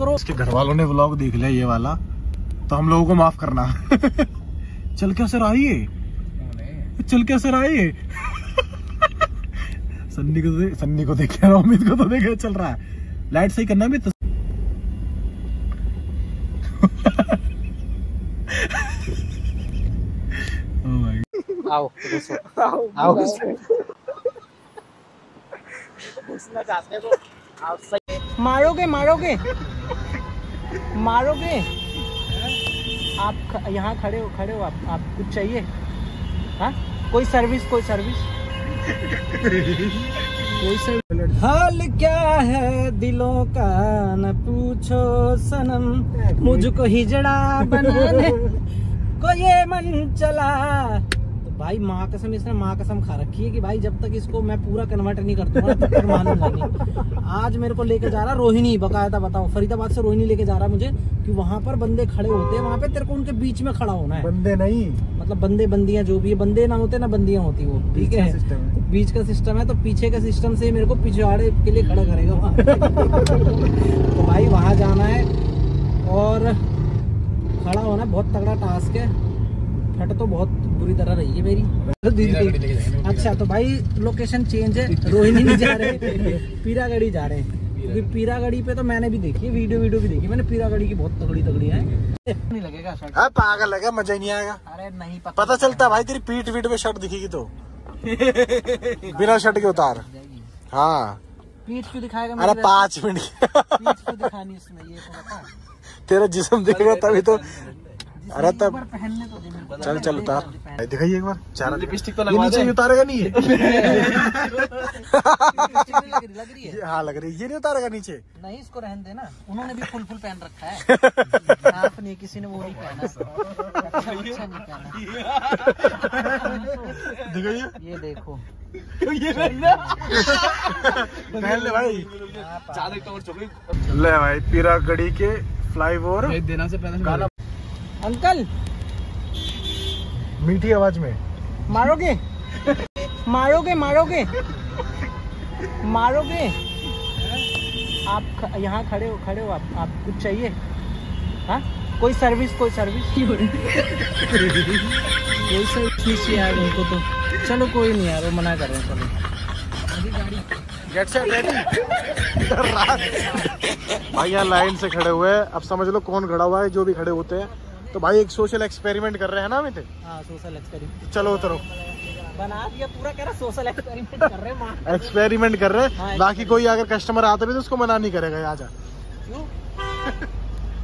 करो इसके घर वालों ने ब्लॉग देख लिया ये वाला तो हम लोगों को माफ़ करना चल क्या सर आई है चल क्या सर आई है सन्नी को दे, सन्नी को देख रहा अमित को तो देखे चल रहा है लाइट सही करना तो Oh God. आओ आओ चाहते हो मारोगे मारोगे मारोगे? आप ख- यहाँ खड़े हो खड़े हो आप आप कुछ चाहिए? हाँ? कोई सर्विस कोई सर्विस कोई सर्विस हाल क्या है दिलों का? न पूछो सनम मुझको हिजड़ा बनाने। को ये मन चला? भाई माँ कसम इसने माँ कसम खा रखी है कि भाई जब तक इसको मैं पूरा कन्वर्ट नहीं कर दूँगा तब तक मानूँगा नहीं आज मेरे को लेके जा रहा रोहिणी बकायदा बताओ फरीदाबाद से रोहिणी लेके जा रहा मुझे कि वहाँ पर बंदे खड़े होते हैं वहाँ पे तेरे को उनके बीच में खड़ा होना है। बंदे नहीं। मतलब बंदे बंदियाँ जो भी है बंदे ना होते ना बंदियाँ होती वो ठीक है? तो बीच का सिस्टम है तो पीछे का सिस्टम से मेरे को पिछवाड़े के लिए खड़ा करेगा वहाँ। तो भाई वहाँ जाना है और खड़ा होना बहुत तगड़ा टास्क है। फट तो बहुत बुरी तरह रही है मेरी। अच्छा तो भाई लोकेशन चेंज है रोहिणी नहीं जा रहे पीरागढ़ी जा रहे हैं। क्योंकि पीरागढ़ी पे तो मैंने भी देखी है वीडियो वीडियो भी देखी मैंने पीरागढ़ी की बहुत तगड़ी तगड़ी है। नहीं लगेगा शर्ट हाँ पागल लगा मज़ा नहीं आएगा। अरे नहीं पता पता चलता भाई तेरी पीठ वीट में शर्ट दिखेगी तो। बिना शर्ट के उतार। हाँ। पीठ क्यों दिखाएगा अरे पाँच मिनट। दिखानी इसमें ये तेरा जिसम दिखेगा तभी तो अरे तब पहनने तो। चल चल उतार। दिखाइए एक बार। चारा लिपस्टिक तो ये लगवा नीचे उतारेगा नहीं? है लग रही- है ये हाँ लग रही है। ये नहीं उतारेगा नीचे? नहीं इसको रहने देना। उन्होंने भी फुल फुल पहन रखा है। आप नहीं किसी ने वो नहीं पहना। अच्छा अच्छा नहीं पहना। दिखाइए। ये देखो। पहन ले भाई। आप ले भाई पीरागढ़ी के फ्लाई ओवर देना से पहले अंकल। मीठी आवाज़ में। मारोगे? मारोगे मारोगे? मारोगे? आप ख- यहाँ खड़े हो खड़े हो आप आप कुछ चाहिए? हाँ? कोई सर्विस कोई सर्विस कोई सर्विस यार उनको तो। चलो कोई नहीं यार वो मना कर रहे हैं चलो गेट सेट रेडी भाई लाइन से खड़े हुए हैं। अब समझ लो कौन खड़ा हुआ है जो भी खड़े होते हैं। तो भाई एक सोशल एक्सपेरिमेंट कर रहे हैं ना अमित हाँ सोशल एक्सपेरिमेंट चलो उतरो। बना दिया पूरा कह रहा सोशल एक्सपेरिमेंट कर रहे हैं एक्सपेरिमेंट कर रहे हाँ, हैं बाकी कोई अगर कस्टमर आता भी तो उसको मना नहीं करेगा यहाँ जा क्यों?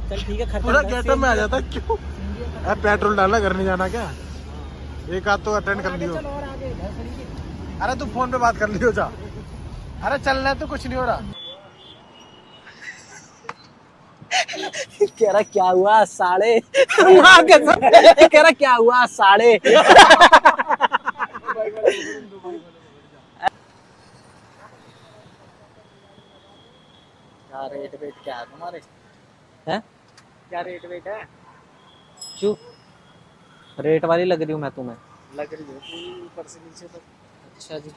चल ठीक है पूरा गेटअप में आ जाता क्यों? अरे पेट्रोल डालना घर नहीं जाना क्या? एक आध तो अटेंड कर लियो। अरे तू फ़ोन पे बात कर लियो जा। अरे चलना है तो कुछ नहीं हो रहा। कह रहा क्या हुआ साढ़े माँ कसम कह रहा क्या हुआ साढ़े क्या रेट वेट क्या है तुम्हारे? हैं? क्या रेट वेट है? क्यों? रेट वाली लग रही हूँ मैं तुम्हें। लग रही हूँ पूरी ऊपर से नीचे तक। अच्छा जी।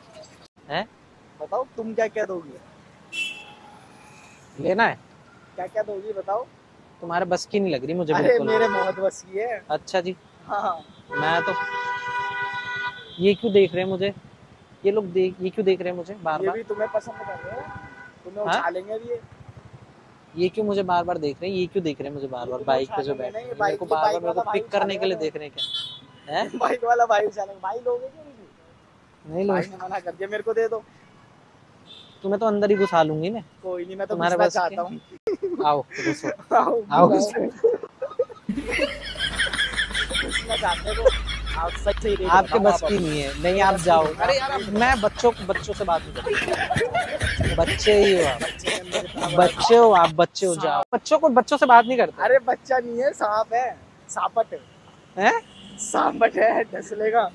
हैं? बताओ तुम क्या क्या दोगी? लेना है। क्या क्या दोगी बताओ। तुम्हारे बस की नहीं लग रही मुझे अरे मेरे बहुत बस की है। अच्छा जी। हाँ मैं तो ये क्यों देख रहे हैं मुझे? ये लोग देख ये क्यों देख रहे हैं मुझे बार बार? तुम्हें पसंद कर रहे हो? तुम्हें हाँ? उछालेंगे भी ये? क्यों मुझे बार बार देख रहे हैं? ये क्यों देख रहे हैं मुझे बार बार? बाइक पे जो बैठे हैं। मेरे को बार बार मेरे को पिक करने के लिए देख रहे हैं क्या? हैं? बाइक वाला भाई उछालेंगे। भाई लोगे नहीं? भाई मना कर दिया मेरे को दे दो। तुम्हें तो अंदर ही घुसा लूँगी ना कोई नहीं मैं तो तुम्हारे बस चाहता हूँ। आओ घुसो आओ आओ घुसो। आपके बस की नहीं है नहीं आप जाओ अरे यार मैं बच्चों बच्चों से बात नहीं करता बच्चे ही हो आप बच्चे हो आप बच्चे हो जाओ बच्चों को बच्चों से बात नहीं करते अरे बच्चा नहीं है सांप है सापट हैं सांपट है डसलेगा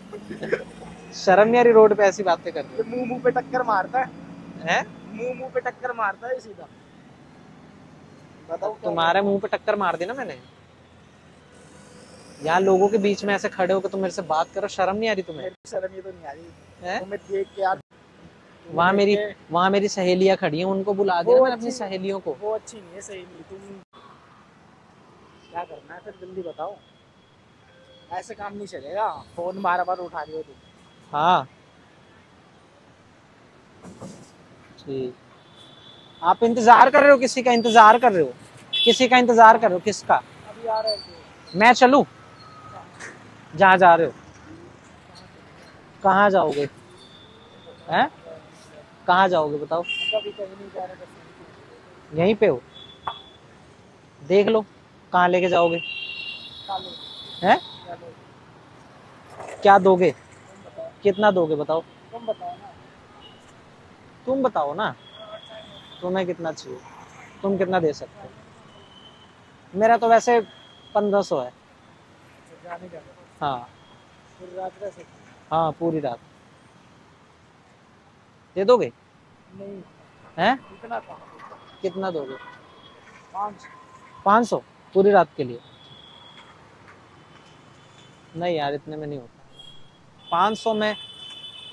शर्म रही रोड पे ऐसी बातें करते मुँह मुँह पे टक्कर मारता है मुँह मुँह पे टक्कर मारता है सीधा तुम्हारे मुँह पे टक्कर मार दी ना मैंने। यहाँ लोगों के बीच में ऐसे खड़े होकर तुम मेरे से बात करो शर्म नहीं आ रही तुम्हें? शर्म ये तो नहीं आ रही। हैं? वहाँ मेरी वहाँ मेरी सहेलियाँ खड़ी हैं उनको बुला दिया मैंने अपनी सहेलियों को। वो अच्छी नहीं है सही नहीं तुम क्या करना है फिर जल्दी बताओ। ऐसे काम नहीं चलेगा। फ़ोन बार बार उठा रही हो तुम। हाँ। ठीक। आप इंतज़ार कर रहे हो किसी का? इंतज़ार कर रहे हो? किसी का इंतज़ार कर रहे हो? किसका? मैं चलू? जहाँ जा रहे हो। कहाँ जाओगे? हैं? कहाँ जाओगे बताओ? यहीं पे हो। देख लो, कहाँ लेके जाओगे? हैं? क्या दोगे? कितना दोगे बताओ? तुम बताओ ना। तुम बताओ ना तुम्हें कितना चाहिए? तुम कितना दे सकते हो? मेरा तो वैसे पंद्रह सौ है। हाँ। हाँ पूरी रात। दे दोगे? नहीं। हैं? इतना था कितना दोगे? पाँच पाँच सौ पूरी रात के लिए? नहीं यार इतने में नहीं होता। पाँच सौ में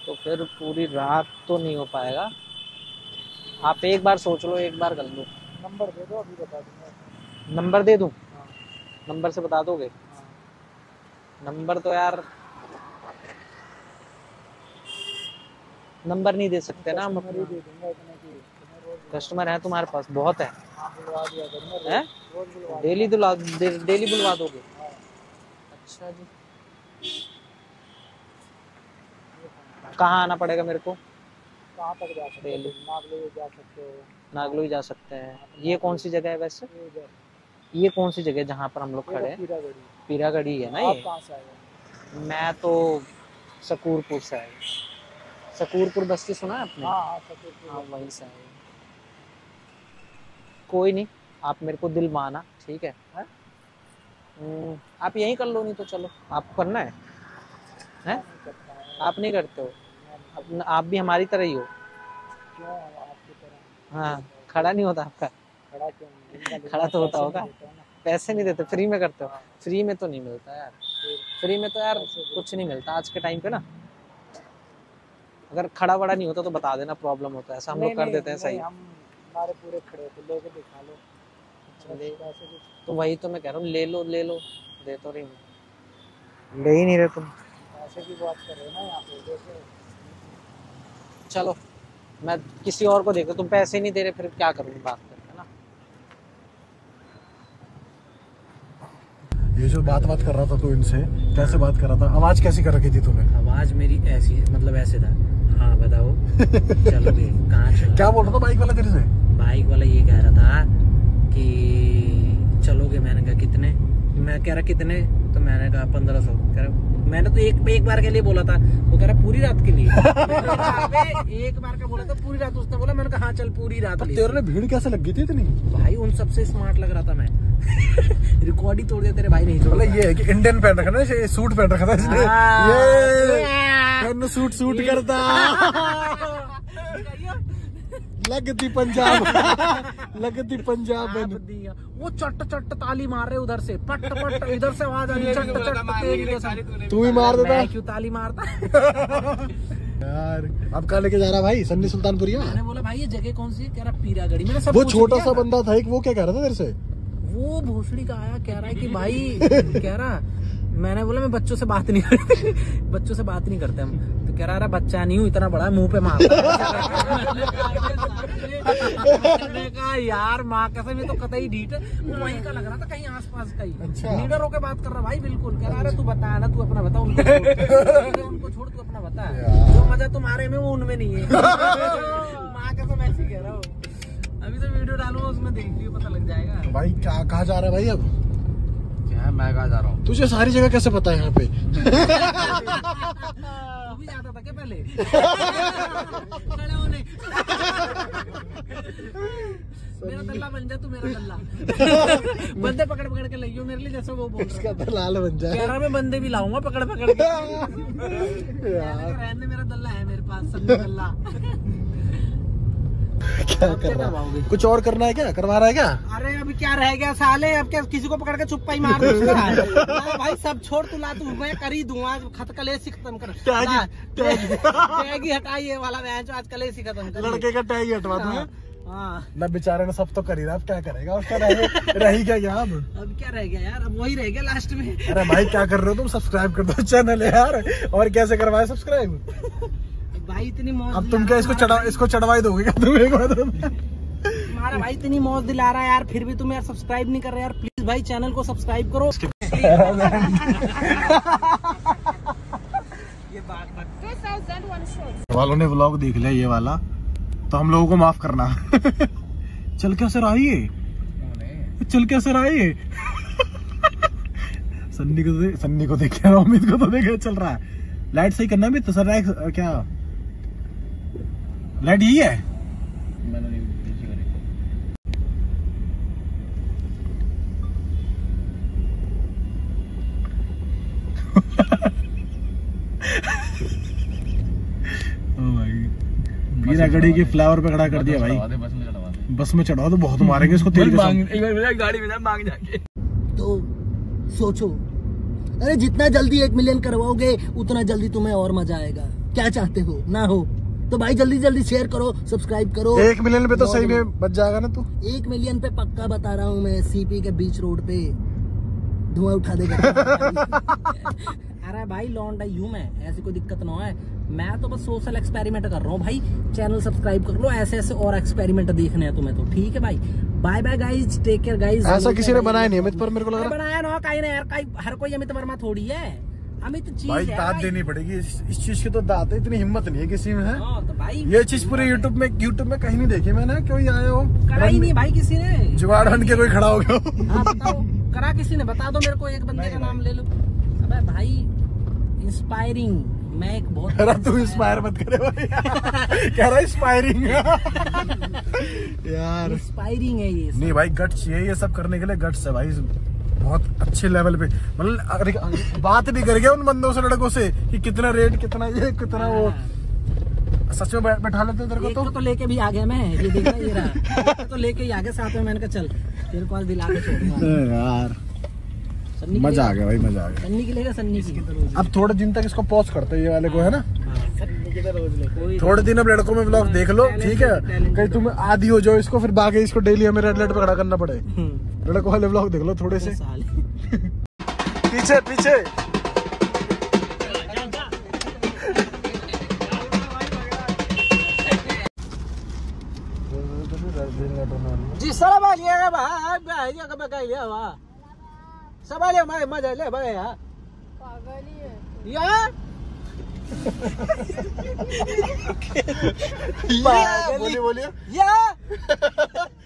तो फिर पूरी रात तो नहीं हो पाएगा। आप एक बार सोच लो एक बार कर लो। नंबर दे दो अभी बता दूँगा। नंबर दे दूँ? हाँ। नंबर से बता दोगे? हाँ। नंबर तो यार नंबर नहीं दे सकते ना हम कस्टमर ही है तुम्हारे पास बहुत है। हाँ हैं? बुलवा डेली दे, डेली बुलवा दोगे? अच्छा जी। कहाँ आना पड़ेगा मेरे को? कहाँ तक जा सकते। हो? नागलो जा सकते हो। नागलोई जा सकते हैं। ये कौन सी जगह है वैसे? ये कौन सी जगह जहाँ पर हम लोग खड़े हैं? पीरागढ़ी। है ना ये? आए मैं तो सकूरपुर से आई सकूरपुर बस्ती सुना है आपने? हाँ हाँ हाँ वहीं से आई कोई नहीं आप मेरे को दिल माना ठीक है? हैं? हम्म, आप यहीं कर लो नहीं तो चलो। आपको करना हैं? है। आप नहीं करते हो? आप, भी हमारी तरह ही हो। क्यों? आपकी तरह। हाँ खड़ा नहीं होता आपका। खड़ा क्यों? खड़ा तो होता पैसे होगा। नहीं देते पैसे नहीं देते फ्री में करते हो। फ्री में तो नहीं मिलता यार। फ्री? में तो यार कुछ नहीं मिलता आज के टाइम पे ना। अगर खड़ा बड़ा नहीं होता तो बता देना प्रॉब्लम होता है। ऐसा हम लोग कर देते हैं सही। हम हमारे पूरे खड़े थे लेके दिखा लो। तो वही तो मैं कह रहा हूँ ले लो ले लो। दे तो रही हूँ। ले ही नहीं रहे तुम। पैसे की बात कर रहे हो ना यहाँ पे चलो मैं किसी और को देखो तुम पैसे नहीं दे रहे फिर क्या करूँगी बात करके ना? ये जो बात बात कर रहा था तू इनसे कैसे बात कर रहा था? आवाज़ कैसी कर रखी थी तूने? आवाज़ मेरी ऐसी मतलब ऐसे था। हाँ बताओ। चलोगे कहाँ क्या बोल रहा था बाइक वाला तेरे से? बाइक वाला ये कह रहा था कि चलोगे मैंने कहा कितने? मैं कह रहा कितने? तो मैंने कहा पंद्रह सौ। कह रहा मैंने तो एक एक बार के लिए बोला था। वो कह रहा पूरी रात के लिए। मैंने एक बार का बोला था पूरी रात उसने बोला। मैंने कहा हाँ चल पूरी रात तेरे भीड़ कैसे लग गई थी इतनी? भाई उन सबसे स्मार्ट लग रहा था मैं। रिकॉर्ड ही तोड़ दिया तेरे भाई नहीं छोड़ मतलब ये है कि इंडियन पहन रखा ना ये सूट पहन रखा था इसने। हाँ। ये सूट सूट करता। लगती पंजाब। लगती पंजाब वो चट चट ताली मार रहे उधर से। पट पट इधर से आवाज़ आ रही चट चट तू भी मार देता। क्यों ताली मारता? यार अब कहाँ लेके जा रहा भाई? सन्नी सुल्तानपुरिया? मैंने बोला भाई ये जगह कौन सी है? कह रहा पीरागढ़ी। मैंने सब वो छोटा सा बंदा था एक वो क्या कह रहा था तेरे से? वो भोसड़ी का आया कह रहा है कि भाई कह रहा मैंने बोला मैं बच्चों से बात नहीं करते। बच्चों से बात नहीं करते हम। कह रहा बच्चा नहीं हूँ इतना बड़ा मुँह पे मार कहा यार माँ कसम ये तो कतई वो वहीं का लग रहा था कहीं आसपास का ही अच्छा। लीडर होके बात कर रहा भाई बिल्कुल। कह रहा अरे तू बता ना तू अपना बता उनको उनको छोड़ तू अपना बता। जो मज़ा तुम्हारे में वो उनमें नहीं है। माँ कसम ऐसे कह रहा हूँ। अभी तो वीडियो डालूँगा उसमें देख लियो पता लग जाएगा। भाई क्या कहा जा रहा है भाई अब? क्या मैं कहा जा रहा हूँ। तुझे सारी जगह कैसे पता है यहाँ पे? भी जाता था क्या पहले? खड़े होने। मेरा दल्ला बन जा तू मेरा दल्ला बंदे पकड़ पकड़ के लइयो मेरे लिए जैसे वो बोल इसका तो लाल बन जाए कह मैं बंदे भी लाऊँगा पकड़ पकड़ के। रहने मेरा दल्ला है मेरे पास सब दल्ला क्या कर रहा है कुछ और करना है क्या? करवा रहा है क्या? अरे अभी क्या रह गया साले? अब क्या किसी को पकड़ के चुप्पा ही मार दो? उसका? हाँ, भाई सब छोड़ तू ला तू मैं कर ही दूँ आज। खत कलेश ही खत्म कर। टैग ही- ही ये वाला मैच आज कलेश ही खत्म कर। लड़के का टैग हटवा दूँगा हाँ, हाँ। ना बेचारे ने सब तो करी रहा अब क्या करेगा? उसका रही रही क्या क्या अब? अब क्या रह गया यार? अब वही रह गया लास्ट में। अरे भाई क्या कर रहे हो तुम? सब्सक्राइब कर दो चैनल यार। और कैसे करवाए सब्सक्राइब भाई इतनी मौज अब तुम क्या इसको चढ़ा इसको चढ़वाई दोगे क्या तुम एक बार? हमारा भाई इतनी मौज दिला रहा है यार फिर भी तुम यार सब्सक्राइब नहीं कर रहे यार प्लीज़ भाई चैनल को सब्सक्राइब करो। ये बात बात वालों ने व्लॉग देख लिया ये वाला तो हम लोगों को माफ़ करना। चल क्या सर आई है चल क्या सर आई है सन्नी को दे- सन्नी को देख रहा अमित को तो देख चल रहा है। लाइट सही करना भी तो सर क्या? लाइट यही है? ओ गड़ी के फ्लावर पे खड़ा कर दिया भाई। बस में चढ़ाओ तो बहुत मारेंगे इसको तेल गाड़ी में मांग जाके। तो सोचो अरे जितना जल्दी एक मिलियन करवाओगे उतना जल्दी तुम्हें और मज़ा आएगा। क्या चाहते हो? ना हो तो भाई जल्दी जल्दी शेयर करो सब्सक्राइब करो। एक मिलियन पे तो सही में बच जाएगा ना तू? एक मिलियन पे पक्का बता रहा हूँ मैं सीपी के बीच रोड पे। धुआँ उठा देगा। अरे भाई लौंडा यूँ मैं ऐसी कोई दिक्कत ना है मैं तो बस सोशल एक्सपेरिमेंट कर रहा हूँ भाई चैनल सब्सक्राइब कर लो ऐसे ऐसे और एक्सपेरिमेंट देखने हैं तुम्हें तो ठीक है भाई? Bye bye guys take care guys ऐसा किसी ने बनाया नहीं अमित पर मेरे को लग रहा बनाया ना कहीं ना यार हर कोई अमित वर्मा थोड़ी है। अमित चीज़ भाई है दाद देनी पड़ेगी इस, चीज़ की तो दाद है इतनी हिम्मत नहीं है किसी में है। हाँ, तो भाई ये चीज़ पूरे यूट्यूब में यूट्यूब में कहीं नहीं देखी मैंने कोई आए हो? करा ही नहीं भाई किसी ने। जुगाड़ बन के कोई खड़ा हो गया हो। हाँ बताओ करा किसी ने बता दो मेरे को एक बंदे का नाम ले लो। अबे भाई इंस्पायरिंग मैं एक बहुत कह रहा तू इंस्पायर मत करे भाई। कह रहा इंस्पायरिंग यार। इंस्पायरिंग है ये नहीं भाई गट चाहिए ये सब करने के लिए गट्स है भाई। बहुत अच्छे लेवल पे। मतलब बात भी कर गया उन बंदों से लड़कों से कि कितना रेट कितना ये कितना वो। हाँ। सच में बैठा लेते तेरे को तो। तो लेके भी आ गया मैं ये देखना ये रहा। तो लेके ही आ गया साथ में मैंने कहा चल तेरे को आज दिला के छोड़ूँगा। यार। मज़ा आ गया भाई मज़ा आ गया। सन्नी की लेगा सन्नी की? अब थोड़े दिन तक इसको पॉज करते हैं ये वाले को है ना? हाँ, सन्नी की रोज ले? कोई थोड़े दिन अब लड़कों में ब्लॉग देख लो ठीक है? कहीं तुम आदि हो जाओ इसको फिर बाकी इसको डेली हमें रेड लाइट पे खड़ा करना पड़े। हम्म, लड़कों वाले ब्लॉग देख लो थोड़े से। पीछे पीछे। जी आ लिया भाई भाई का बका लिया वा सब आ लिया मैं मज़ा ले बगा यार यार बोलिए बोलिए। यार